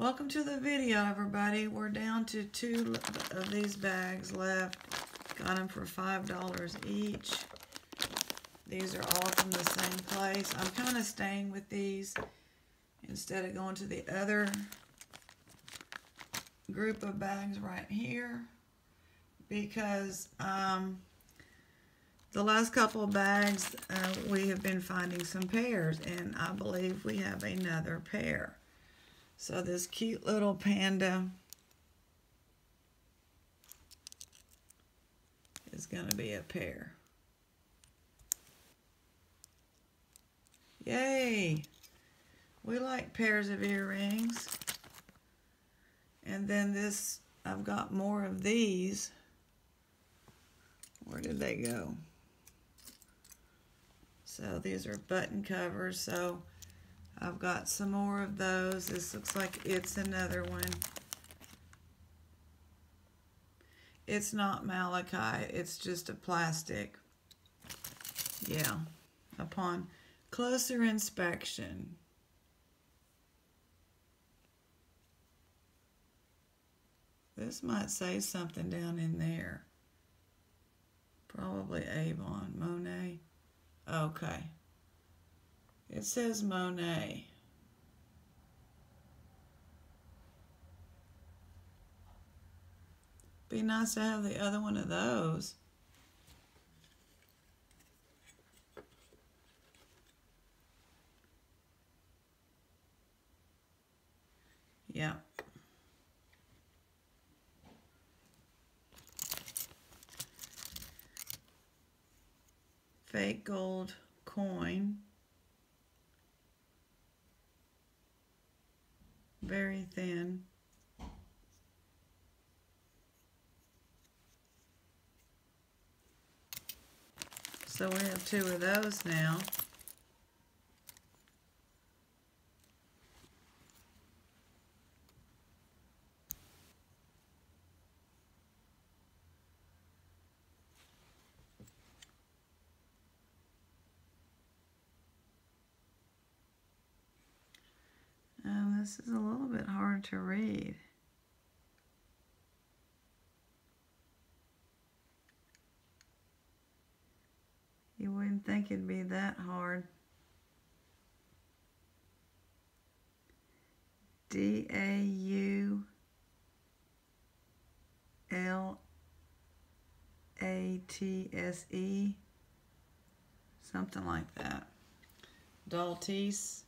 Welcome to the video, everybody. We're down to two of these bags left. Got them for $5 each. These are all from the same place. I'm kind of staying with these instead of going to the other group of bags right here because um, the last couple of bags uh, we have been finding some pairs and I believe we have another pair. So this cute little panda is going to be a pair. Yay! We like pairs of earrings. And then this, I've got more of these. Where did they go? So these are button covers. So I've got some more of those. This looks like it's another one. It's not malachite. It's just a plastic. Yeah. Upon closer inspection. This might say something down in there. Probably Avon, Monet. Okay. It says Monet. Be nice to have the other one of those. Yeah. Fake gold coin. Very thin. So we have two of those now. Um, this is a little bit hard to read. You wouldn't think it'd be that hard. D A U L A T S E, something like that. Daltese.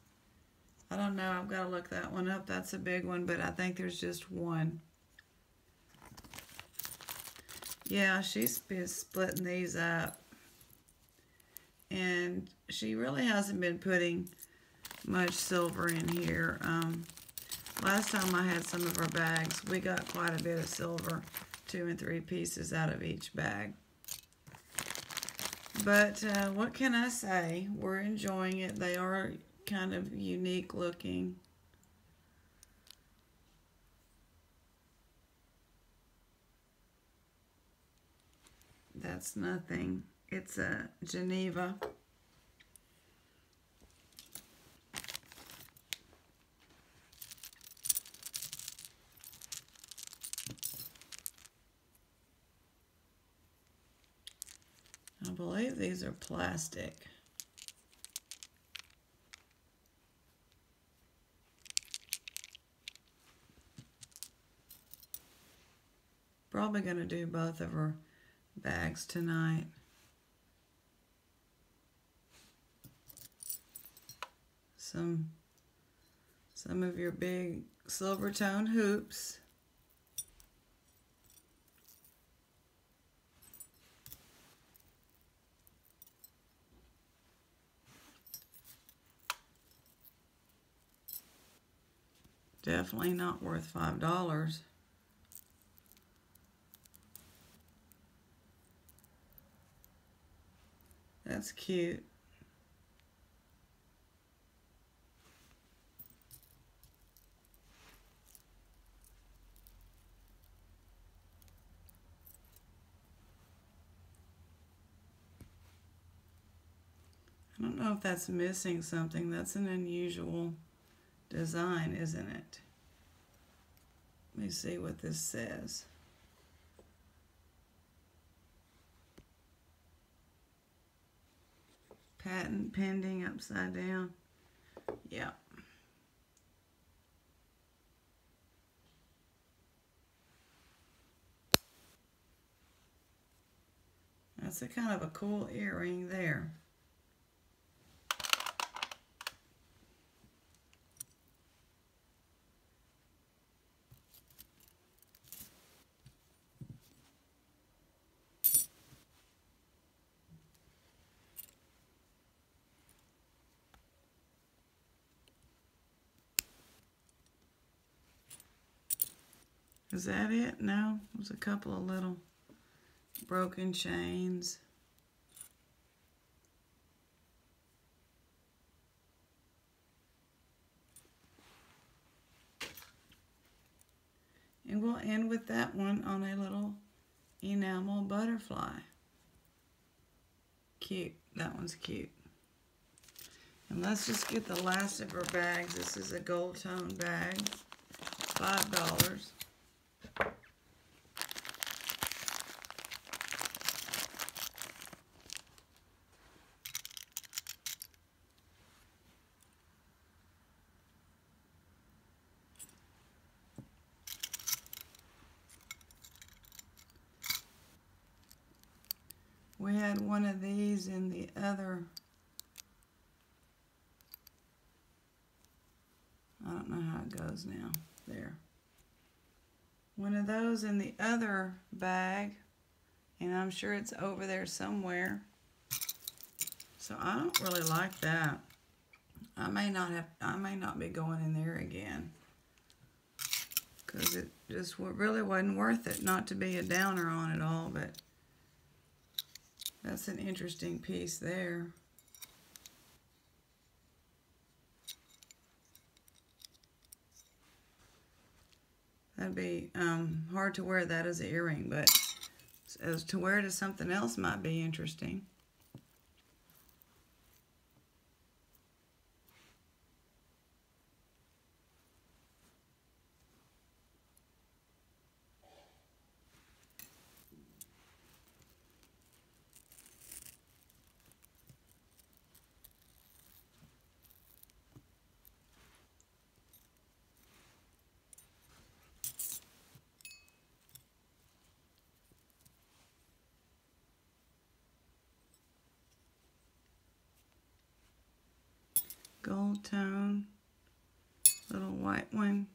I don't know. I've got to look that one up. That's a big one, but I think there's just one. Yeah, she's been splitting these up. And she really hasn't been putting much silver in here. Um, last time I had some of her bags, we got quite a bit of silver, two and three pieces out of each bag. But uh, what can I say? We're enjoying it. They are kind of unique looking. That's nothing. It's a Geneva. I believe these are plastic. Probably going to do both of her bags tonight. Some, some of your big silver tone hoops. Definitely not worth $5. That's cute. I don't know if that's missing something. That's an unusual design, isn't it? Let me see what this says. Patent pending upside down. Yep. That's a kind of a cool earring there. Is that it? No, there's a couple of little broken chains. And we'll end with that one on a little enamel butterfly. Cute. That one's cute. And let's just get the last of her bags. This is a gold tone bag. $5. one of these in the other. I don't know how it goes now. There. One of those in the other bag, and I'm sure it's over there somewhere. So I don't really like that. I may not have, I may not be going in there again. Because it just really wasn't worth it not to be a downer on it all, but that's an interesting piece there. That'd be um, hard to wear that as an earring, but as to wear it as something else might be interesting. Gold tone, little white one.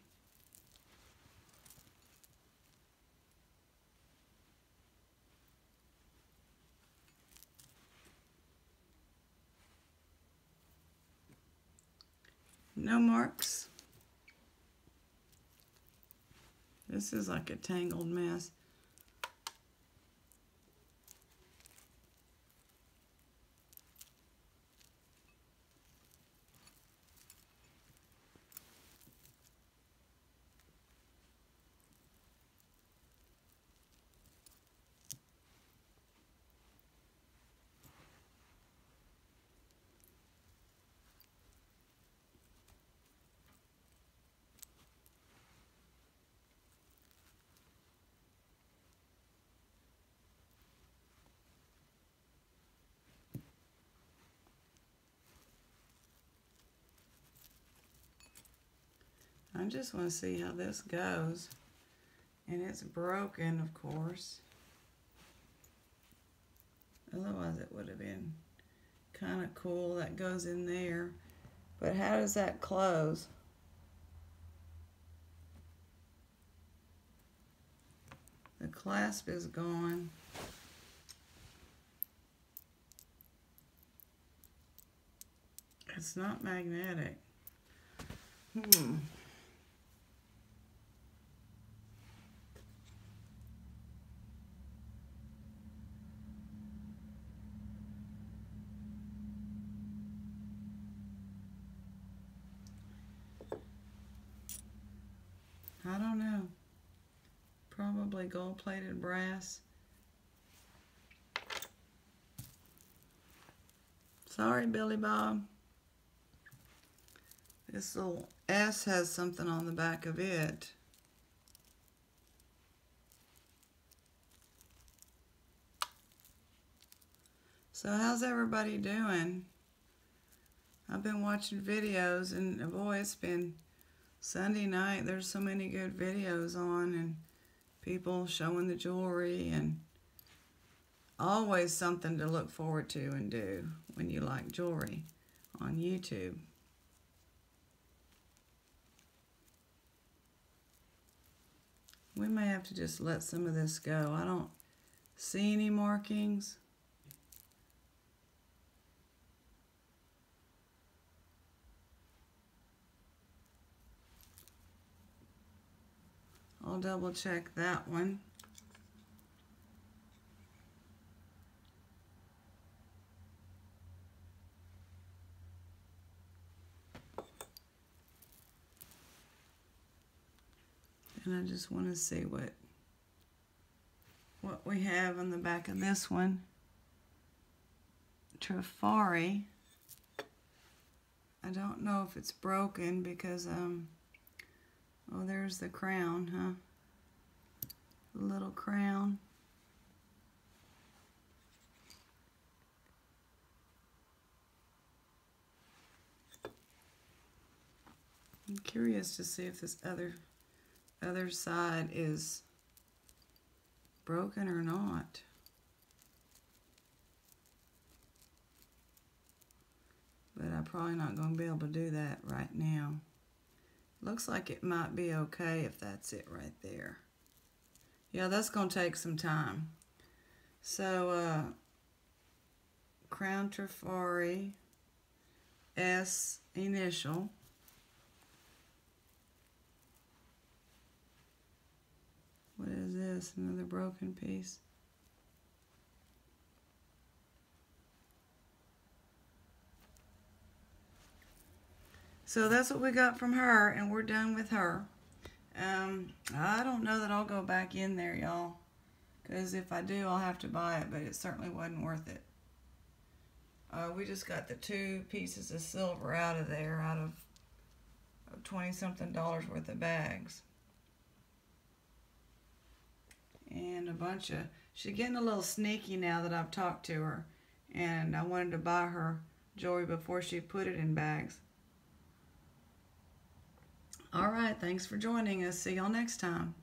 No marks. This is like a tangled mess. I just want to see how this goes. And it's broken, of course. Otherwise it would have been kind of cool. That goes in there. But how does that close? The clasp is gone. It's not magnetic. Hmm. I don't know. Probably gold-plated brass. Sorry, Billy Bob. This little S has something on the back of it. So how's everybody doing? I've been watching videos and boy, it's been Sunday night. There's so many good videos on and people showing the jewelry and always something to look forward to and do when you like jewelry on YouTube. We may have to just let some of this go. I don't see any markings. I'll double check that one. And I just want to see what what we have on the back of this one. Trifari. I don't know if it's broken because um Oh, there's the crown, huh? The little crown. I'm curious to see if this other other side is broken or not. But I'm probably not going to be able to do that right now. Looks like it might be okay if that's it right there. Yeah, that's going to take some time. So, uh, Crown Trifari S initial. What is this? Another broken piece? So that's what we got from her, and we're done with her. Um, I don't know that I'll go back in there, y'all. Because if I do, I'll have to buy it, but it certainly wasn't worth it. Uh, we just got the two pieces of silver out of there, out of 20-something dollars worth of bags. And a bunch of... She's getting a little sneaky now that I've talked to her. And I wanted to buy her jewelry before she put it in bags. All right, thanks for joining us. See y'all next time.